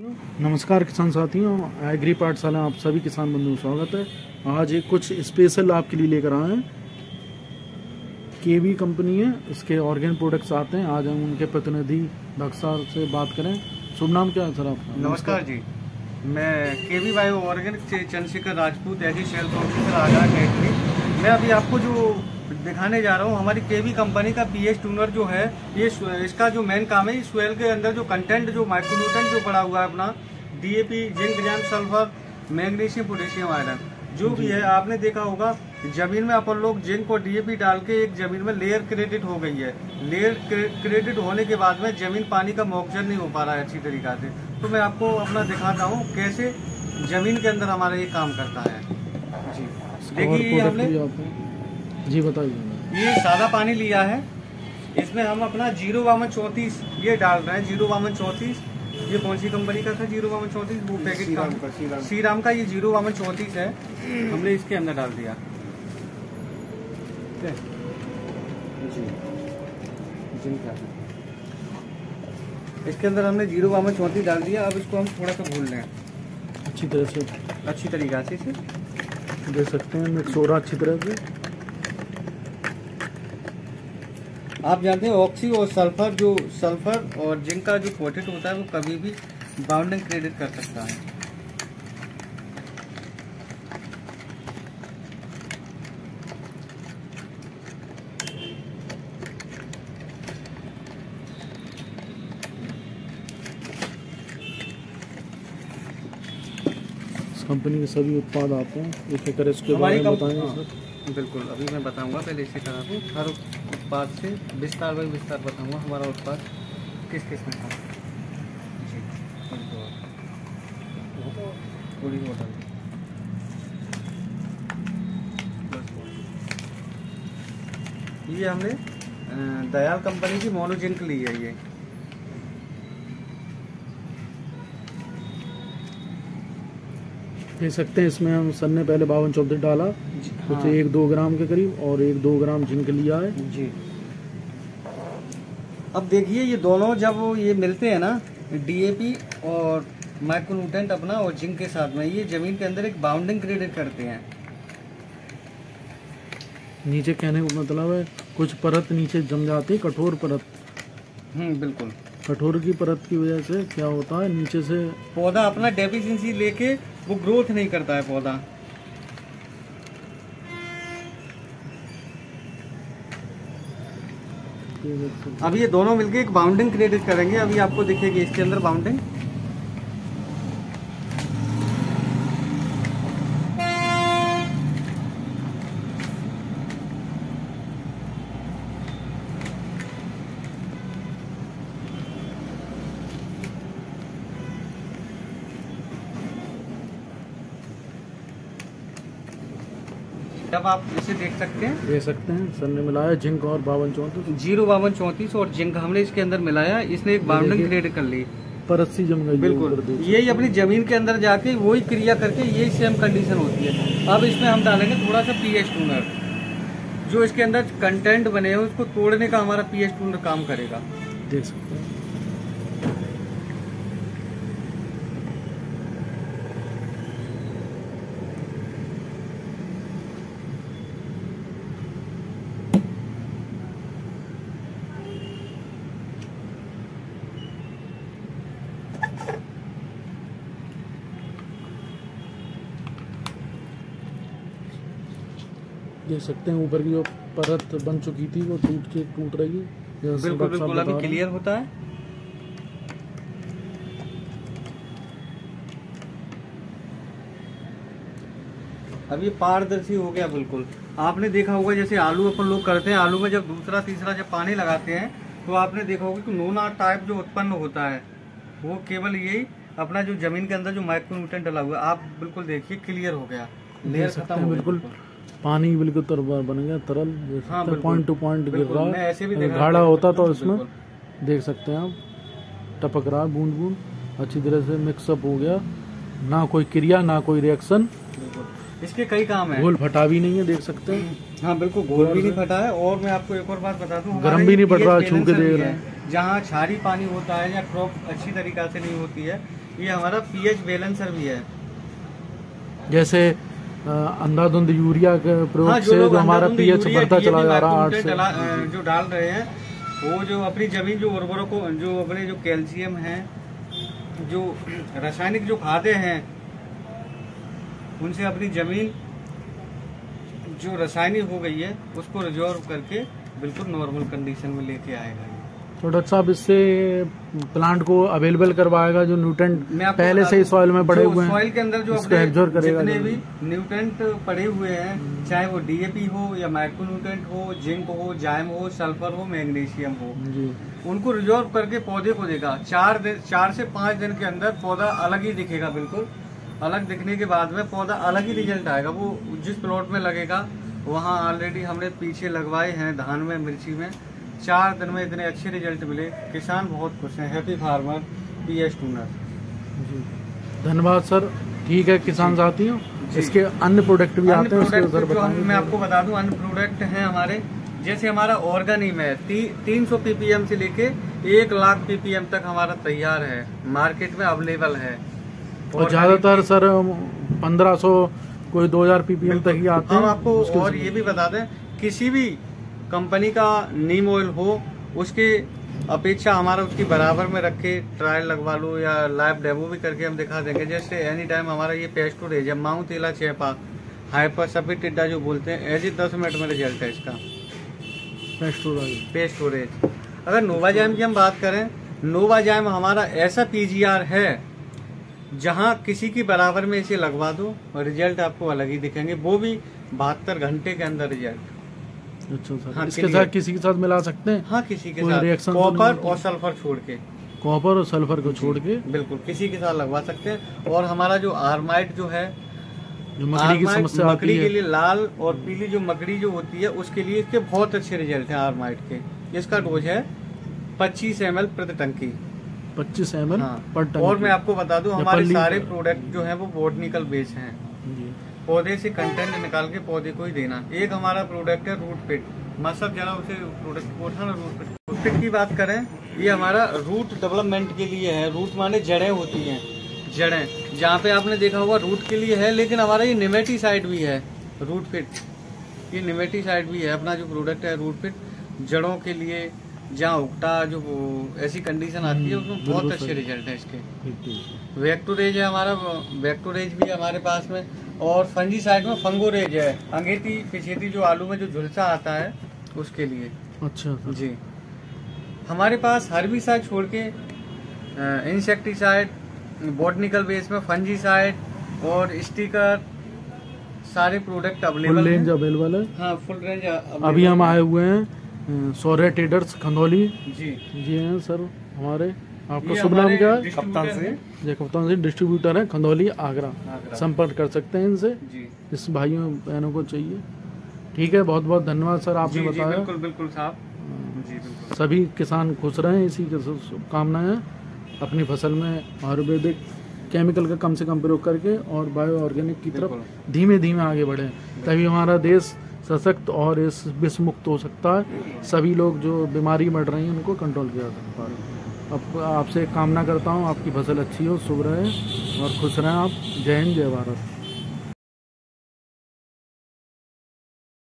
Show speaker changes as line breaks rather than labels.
नमस्कार किसान साथियों, एग्री पाठशाला आप सभी किसान बंधुओं स्वागत है। आज एक कुछ स्पेशल आपके लिए लेकर आए हैं। केवी कंपनी है, इसके ऑर्गेन प्रोडक्ट्स आते हैं। आज हम उनके प्रतिनिधि डॉक्टर से बात करें। शुभ नाम क्या है सर आपका?
नमस्कार जी। मैं K V Y organic Chandrashekhar Rajput, agri cell officer Azad मैं अभी आपको जो दिखाने जा रहा हूँ हमारी केवी कंपनी का पीएच टूनर जो है ये इसका जो मेन काम है इस सोयल के अंदर जो कंटेंट जो माइक्रोन्यूट्रेंट जो पड़ा हुआ है अपना डीएपी जिंक जैम सल्फ़र मैग्नीशियम पोटेशियम आयरन जो भी है आपने देखा होगा ज़मीन में अपन लोग जिंक और डीएपी डाल के एक ज़मीन में लेयर क्रेडिट हो गई है। लेयर क्रेडिट होने के बाद में ज़मीन पानी का मॉक्चर नहीं हो पा रहा है अच्छी तरीका से। तो मैं आपको अपना दिखाता हूँ कैसे ज़मीन के अंदर हमारा ये काम करता है। देखिए हमने
जी बताइए।
ये सादा पानी लिया है। इसमें हम अपना ज़ीरो बावन चौंतीस ये डाल रहे हैं ज़ीरो बावन चौंतीस। ये कौन सी कंपनी का था ज़ीरो बावन चौंतीस? वो पैकेट
का, श्रीराम।
श्रीराम का ये ज़ीरो बावन चौंतीस है। हमने इसके अंदर डाल दिया। है? इसके अंदर हमने ज़ीरो बावन चौंतीस डाल दिया। अब इसको हम थोड़ा सा भूल लें।
अच्छी तरह से।
अच्छी तरीका से इसे
देख सकते हैं मिक्स हो रहा अच्छी तरह से।
आप जानते हैं ऑक्सी और सल्फ़र जो सल्फ़र और जिंक का जो पोटेट होता है, वो कभी भी बाउंडिंग क्रिएट कर सकता है।
कंपनी के सभी उत्पाद आते हैं। एक एक इसके बारे में बताएँगे
हाँ, बिल्कुल अभी मैं बताऊँगा पहले इसे करा दूँ हर उत्पाद से विस्तार बाई विस्तार बताऊँगा हमारा उत्पाद किस किसमें था। ये हमने दयाल कंपनी की मोनोजिंक ली है ये।
देख सकते हैं। इसमें हम सर ने पहले बावन चौधरी डाला। कुछ
हाँ।
एक दो ग्राम के करीब और एक दो ग्राम जिंक लिया है
जी। अब देखिए ये दोनों जब ये मिलते हैं ना डीएपी और माइक्रोन्यूट्रेंट अपना और जिंक के साथ में ये ज़मीन के अंदर एक बाउंडिंग क्रिएट करते हैं।
नीचे कहने का मतलब है कुछ परत नीचे जम जाती है कठोर परत।
हम्म बिल्कुल।
कठोर की परत की वजह से क्या होता है? नीचे से
पौधा अपना डेफिशिएंसी लेके वो ग्रोथ नहीं करता है पौधा। अभी ये दोनों मिलके एक बाउंडिंग क्रिएट करेंगे। अभी आपको दिखेगी इसके अंदर बाउंडिंग जब आप इसे देख सकते हैं।
देख सकते हैं। सर ने मिलाया जिंक और बावन चौंतीस।
ज़ीरो बावन चौंतीस और जिंक हमने इसके अंदर मिलाया। इसने एक बाउंडिंग क्रिएट कर ली।
परत सी जम गई
बिल्कुल। यही अपनी ज़मीन के अंदर जाके वही क्रिया करके यही सेम कंडीशन होती है। अब इसमें हम डालेंगे थोड़ा सा पीएच टूनर जो इसके अंदर कंटेंट बने हैं उसको तोड़ने का हमारा पीएच टूनर काम करेगा।
देख सकते हैं। देख सकते हैं। ऊपर की जो परत बन चुकी थी वो टूट के टूट रही है।
बिल्कुल बिल्कुल अभी। क्लियर होता है। अब ये पारदर्शी हो गया बिल्कुल। आपने देखा होगा जैसे आलू अपन लोग करते हैं आलू में जब दूसरा तीसरा जब पानी लगाते हैं तो आपने देखा होगा कि नोना टाइप जो उत्पन्न होता है वो केवल यही अपना जो ज़मीन के अंदर जो माइक्रोन्यूट्रेंट डला हुआ है आप बिल्कुल देखिए क्लियर हो गया। लेयर खत्म
हो
गया
बिल्कुल। पानी बिल्कुल तरल बन गया तरल
हाँ,
पॉइंट टू पॉइंट गिर रहा है।
देखा
गाढ़ा होता तो इसमें देख सकते हैं आप। टपक रहा है बूंद बूंद। अच्छी तरह से मिक्सअप हो गया। ना कोई क्रिया ना कोई रिएक्शन
इसके कई काम है।
घोल फटा भी नहीं है देख सकते हैं।
हाँ बिल्कुल घोल भी नहीं फटा है। और मैं आपको एक और बात बता दूँ
गर्म भी नहीं पड़ रहा, छू के देख रहे
हैं। जहाँ क्षारी पानी होता है या क्रॉप अच्छी तरीका से नहीं होती है ये हमारा पीएच बैलेंसर भी है।
जैसे अंधाधुंध यूरिया के प्रयोग
हाँ,
से जो हमारा पीएच बढ़ता चला जा रहा है
जो डाल रहे हैं वो जो अपनी ज़मीन जो उर्वरकों जो अपने जो कैल्शियम है जो रासायनिक जो खादे हैं उनसे अपनी ज़मीन जो रासायनिक हो गई है उसको रिजॉर्व करके बिल्कुल नॉर्मल कंडीशन में लेके आएगा।
तो डॉक्टर साहब इससे प्लांट को अवेलेबल करवाएगा जो न्यूट्रेंट पहले से ही सॉइल में पड़े हुए
सॉइल
हैं
के अंदर जो
इसको करेगा
जितने भी न्यूट्रेंट पड़े हुए हैं चाहे वो डीएपी हो या माइक्रो न्यूट्रेंट हो जिंक हो जाइम हो सल्फ़र हो मैग्नीशियम हो उनको रिजॉर्व करके पौधे को देगा। चार दिन चार से पाँच दिन के अंदर पौधा अलग ही दिखेगा बिल्कुल। अलग दिखने के बाद में पौधा अलग ही रिज़ल्ट आएगा। वो जिस प्लॉट में लगेगा वहाँ ऑलरेडी हमने पीछे लगवाए हैं धान में मिर्ची में। चार दिन में इतने अच्छे रिज़ल्ट मिले। किसान बहुत खुश हैं। हैप्पी फार्मर पी एस टूनर
जी। धन्यवाद सर। ठीक है किसान साथियों। इसके अन्य प्रोडक्ट भी आते हैं उसके सर
मैं आपको बता दूँ अन्य प्रोडक्ट हैं हमारे। जैसे हमारा ऑर्गेनिम है ती, 300 पीपीएम से लेके एक लाख पीपीएम तक हमारा तैयार है। मार्केट में अवेलेबल है।
और ज़्यादातर सर पंद्रह सौ कोई दो हज़ार पीपीएम तक ही आते हैं।
हम आपको और ये भी बता दें किसी भी कंपनी का नीम ऑयल हो उसके अपेक्षा हमारा उसकी बराबर में रख के ट्रायल लगवा लो या लाइव डेमो भी करके हम दिखा देंगे। जैसे एनी टाइम हमारा ये पेस्टोरेज है माउंट तेला चेपा हाइपर सफी टिड्डा जो बोलते हैं ऐसे दस मिनट में रिज़ल्ट है इसका। पेस्ट स्टोरेज अगर नोवा जैम की हम बात करें नोवा जैम हमारा ऐसा पीजीआर है जहाँ किसी की बराबर में इसे लगवा दो और रिज़ल्ट आपको अलग ही दिखेंगे। वो भी बहत्तर घंटे के अंदर रिज़ल्ट
अच्छा सर।
हाँ,
इसके साथ किसी के साथ मिला सकते हैं?
हाँ किसी के साथ।
reaction तो
कॉपर और सल्फ़र छोड़ के।
कॉपर और सल्फ़र को छोड़ के?
बिल्कुल किसी के साथ लगवा सकते हैं। और हमारा जो आर्माइट जो है
जो मकड़ी की समस्या
मकड़ी के लिए लाल और पीली जो मकड़ी जो होती है उसके लिए इसके बहुत अच्छे रिज़ल्ट हैं आर्माइट के। इसका डोज है पच्चीस एम एल प्रति टंकी।
पच्चीस एम एल
हाँ।
पर
और मैं आपको बता दूँ हमारे सारे प्रोडक्ट जो है वो बोटनिकल बेस हैं। पौधे से कंटेंट निकाल के पौधे को ही देना। एक हमारा प्रोडक्ट है रूट पिट मसब जरा उसे प्रोडक्ट को उठाना रूट पिट रूट पिट की बात करें ये हमारा रूट डेवलपमेंट के लिए है। रूट माने जड़ें होती हैं। जड़ें। जहाँ पे आपने देखा होगा रूट के लिए है लेकिन हमारा ये निमेटी साइड भी है। रूट फिट ये निमेटी साइड भी है। अपना जो प्रोडक्ट है रूट फिट जड़ों के लिए जहाँ उगटा जो ऐसी कंडीशन आती है उसमें बहुत अच्छे रिज़ल्ट है इसके। वेक्टोरेज है हमारा वेक्टोरेज भी हमारे पास में और फंजी साइड में फंगोरेज है। अंगेती पिछेती जो आलू में जो झुलसा आता है उसके लिए।
अच्छा
जी। हमारे पास हर्बिसाइड छोड़ के इंसेक्टिसाइड बॉटनिकल बेस में फंजी साइड और स्टिकर सारे product
full
available
range available है?
हाँ फुल रेंज
अभी हम आए हुए हैं सौर्य ट्रेडर्स खंदौली
जी।
जी हैं सर हमारे। आपका शुभ नाम क्या है?
कप्तान सिंह।
हैं।
जय कप्तान सिंह डिस्ट्रीब्यूटर है खंदौली आगरा। संपर्क कर सकते हैं इनसे।
जी।
इस भाइयों बहनों को चाहिए। ठीक है बहुत बहुत धन्यवाद सर आपने बताया।
बिल्कुल बिल्कुल साहब।
सभी किसान खुश रहें इसी की शुभकामनाएँ। हैं अपनी फ़सल में आयुर्वेदिक केमिकल का कम से कम प्रयोग करके और बायो ऑर्गेनिक की तरफ़ धीमे धीमे आगे बढ़ें। तभी हमारा देश सशक्त और इस विष मुक्त हो सकता है। सभी लोग जो बीमारी बढ़ रही हैं उनको कंट्रोल किया जा सकता है। अब आपसे कामना करता हूँ, आपकी फ़सल अच्छी हो, शुभ रहे और खुश रहें आप। जय हिंद, जय भारत।